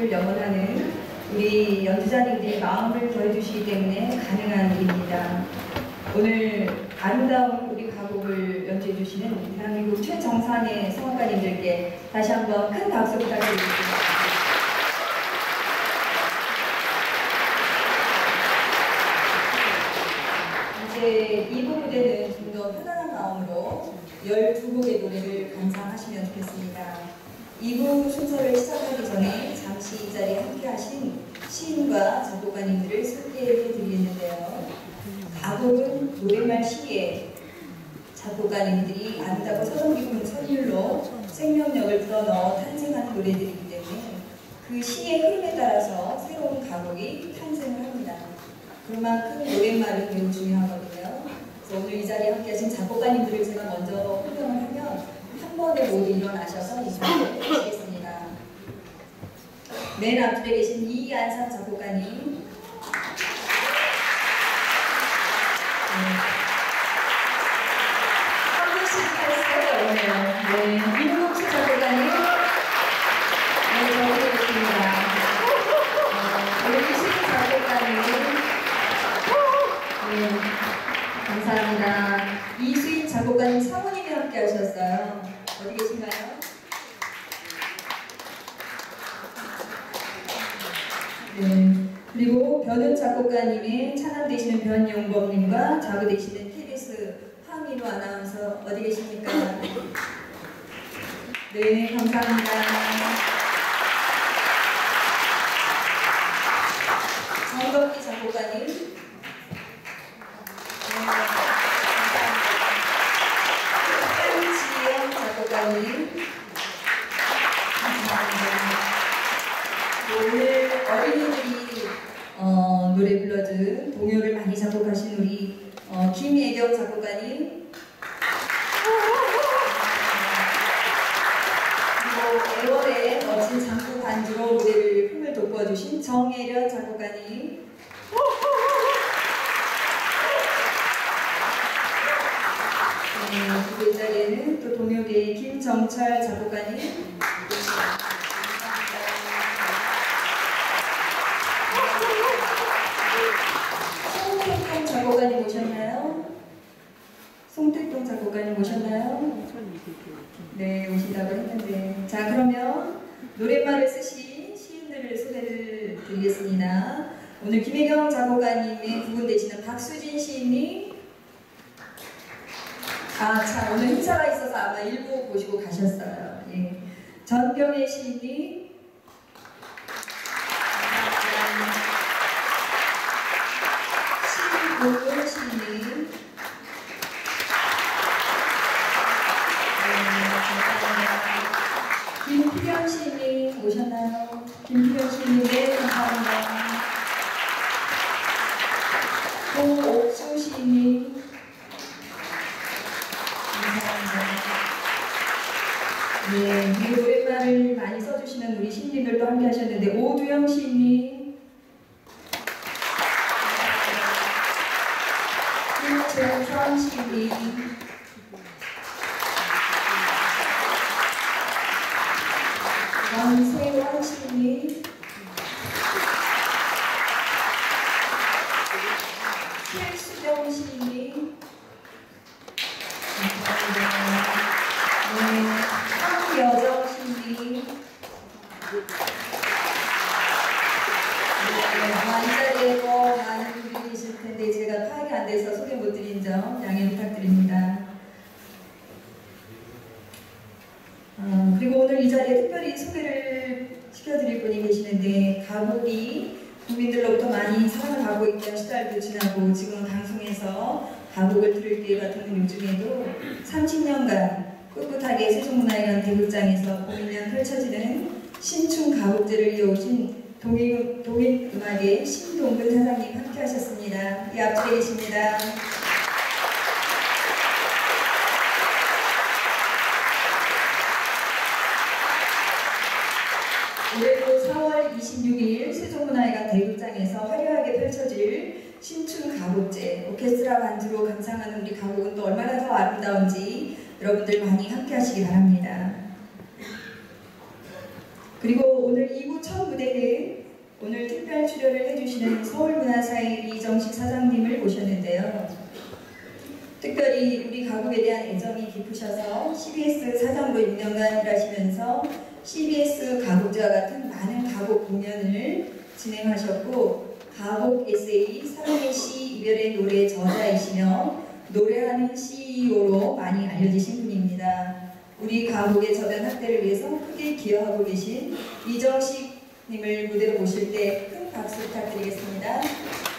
가곡을 염원하는 우리 연주자님들이 마음을 더해주시기 때문에 가능한 일입니다. 오늘 아름다운 우리 가곡을 연주해 주시는 대한민국 최정상의 성악가님들께 다시 한번 큰 박수 부탁드리겠습니다. 이제 2부 무대는 좀 더 편안한 마음으로 12곡의 노래를 감상하시면 좋겠습니다. 2부 순서를 시작하기 전에 잠시 이 자리에 함께 하신 시인과 작곡가님들을 소개해 드리겠는데요. 가곡은 노랫말 시에 작곡가님들이 아름다고 깊은 선율로 생명력을 불어넣어 탄생하는 노래들이기 때문에 그 시의 흐름에 따라서 새로운 가곡이 탄생을 합니다. 그만큼 노랫말은 매우 중요하거든요. 그래서 오늘 이 자리에 함께 하신 작곡가님들을 제가 먼저 호명을 하면 한 번에 모두 일어나셔서 인사를 해주시겠습니다. 맨 앞줄에 계신 이안상 작곡가님 한 분씩 할수가 어렵네요. 네, 이문옥수 작곡가님 네, 저기 계십니다. 어, 우리 신 작곡가님 네, 감사합니다. 이수인 작곡가님 사모님이 함께 하셨 어디 계신가요? 네. 그리고 변은 작곡가님의 찬양 되시는 변용범님과 자그 되시는 KBS 황민우 아나운서 어디 계십니까? 네, 감사합니다. 정덕기 작곡가님. 네, 한지영 작곡가님. 감사합니다. 오늘 어린이들이 어, 노래 불러준 동요를 많이 작곡하신 우리 어, 김예경 작곡가님. 그리고 애월의 멋진 장구 반주로 무대를 힘을 돋궈주신 정예련 작곡가님. 네, 그 자리에는 또 동요계의 김정철 작곡가님 송택동 작곡가님 오셨나요? 송택동 작곡가님 오셨나요? 네, 오신다고 했는데. 자, 그러면 노랫말을 쓰신 시인들을 소개를 드리겠습니다. 오늘 김혜경 작곡가님의 부분 되시는 박수진 시인님. 아, 자, 오늘 행사가 있어서 아마 일부 보시고 가셨어요. 예. 전경혜 시인님. 신 고은 시인님. 김필현 시인님 오셨나요? 김필현 시인님 네 시인님 감사합니다. 네, 이 노랫말을 많이 써주시는 우리 시인님들도 함께 하셨는데 오두영 시인님 김재선 시인님 원세원 시인님 최수정. 네, 황여정 시인님 네, 이 돼서 소개 못 드린 점 양해 부탁드립니다. 어, 그리고 오늘 이 자리에 특별히 소개를 시켜드릴 분이 계시는데 가곡이 국민들로부터 많이 사랑을 받고 있던 시달도 지나고 지금 방송에서 가곡을 들을 때가 드는 요즘에도 30년간 꿋꿋하게 세종문화회관 대극장에서 공연 펼쳐지는 신춘 가곡제를 이어오신 동인, 동인 음악의 신동근 사장님 함께 하셨습니다. 이 앞쪽에 계십니다. 올해도 4월 26일 세종문화회관 대극장에서 화려하게 펼쳐질 신춘 가곡제 오케스트라 반주로 감상하는 우리 가곡은 또 얼마나 더 아름다운지 여러분들 많이 함께 하시기 바랍니다. 그리고 오늘 2부 첫 무대는 오늘 특별 출연을 해주시는 서울문화사의 이정식 사장님을 모셨는데요. 특별히 우리 가곡에 대한 애정이 깊으셔서 CBS 사장으로 6년간 일하시면서 CBS 가곡과 같은 많은 가곡 공연을 진행하셨고 가곡 에세이 사랑의 시 이별의 노래 저자이시며 노래하는 CEO로 많이 알려지신 분입니다. 우리 가곡의 저변 확대를 위해서 크게 기여하고 계신 이정식 님을 무대로 모실 때 큰 박수 부탁드리겠습니다.